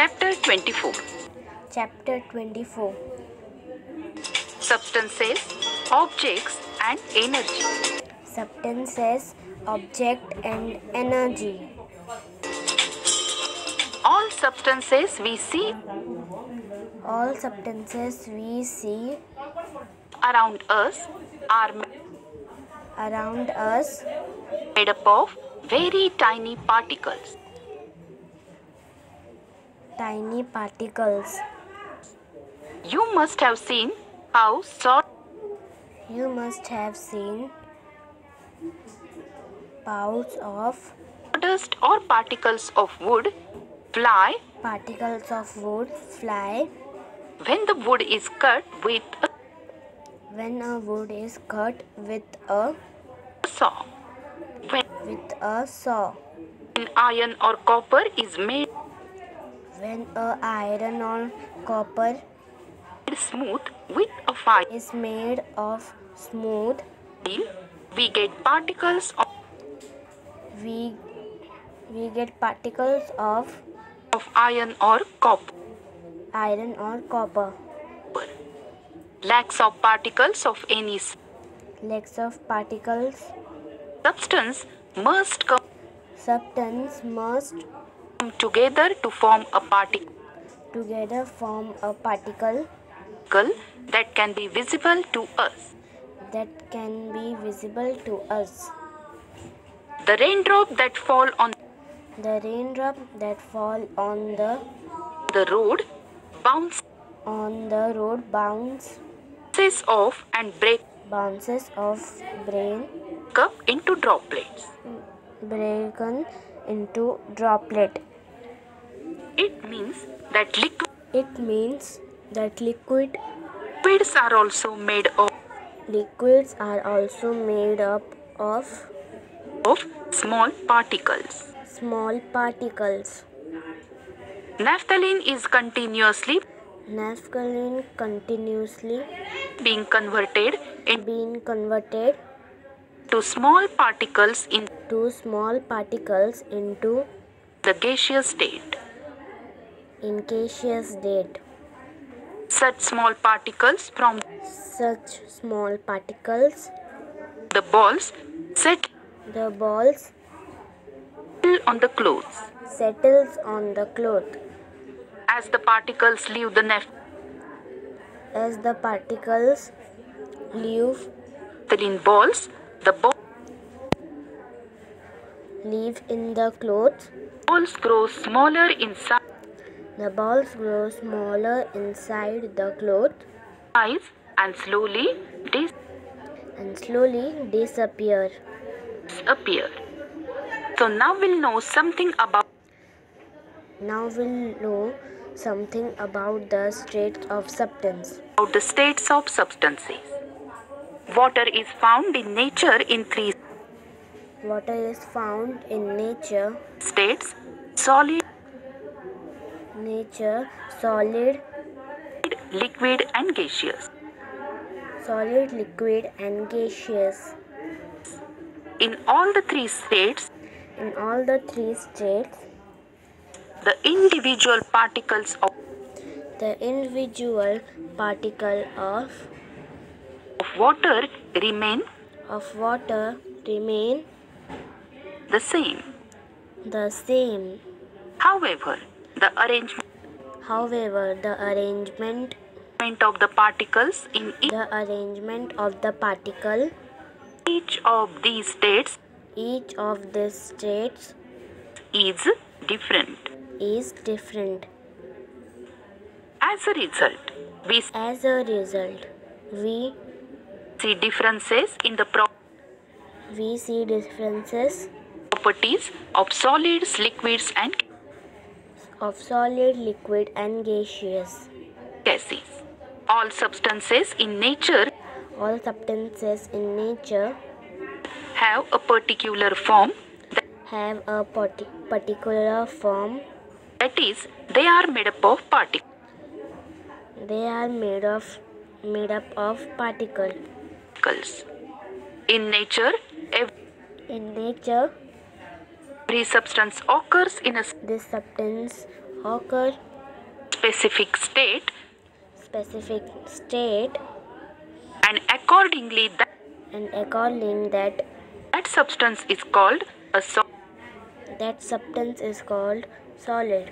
Chapter 24 Chapter 24 Substances, Objects, and Energy. Substances, Object and Energy. All substances we see All substances we see around us are around us made up of very tiny particles. Tiny particles. You must have seen how sort You must have seen pouch of dust or particles of wood fly particles of wood fly when the wood is cut with a when a wood is cut with a saw. When with a saw. iron or copper is made When a iron or copper is smooth with a fire is made of smooth, steel, we get particles of, we we get particles of of iron or copper. iron or copper. Lakhs of particles of any s- Lakhs of particles. substance must come Substance must together to form a particle together form a particle that can be visible to us. that can be visible to us. The raindrop that fall on The raindrop that fall on the the road bounces on the road bounce off and break bounces off brain up into droplets. broken into droplet. It means that liquid. It means that liquid liquids are also made of, liquids are also made up of of small particles. small particles. Naphthalene is continuously Naphthalene continuously being converted being converted To small particles in to small particles into the gaseous state. In gaseous state. Such small particles from Such small particles, the balls set the balls on the clothes. settles on the cloth. As the particles leave the net, As the particles leave naphthalene balls, the balls leave in the clothes balls grow smaller inside the balls grow smaller inside the cloth and slowly and slowly disappear. disappear. So now we'll know something about Now we'll know something about the states of substance. about the states of substances. Water is found in nature in three Water is found in nature, states solid, nature, solid, liquid, and gaseous. solid, liquid, and gaseous. In all the three states, In all the three states, the individual particles of, the individual particle of, of water remain of water remain the same. the same. However, the arrangement However, the arrangement of the particles in the arrangement of the particle each of these states each of these states is different. is different. As a result, we As a result, we see differences in the pro- we see differences properties of solids, liquids, and of solid, liquid, and gaseous. gases. All substances in nature All substances in nature have a particular form, have a parti- particular form. that is, they are made up of particles. They are made of made up of particle. In nature, In nature, substance occurs in a this substance occur. specific state. Specific state. And accordingly that, and according that that substance is called a solid. that substance is called solid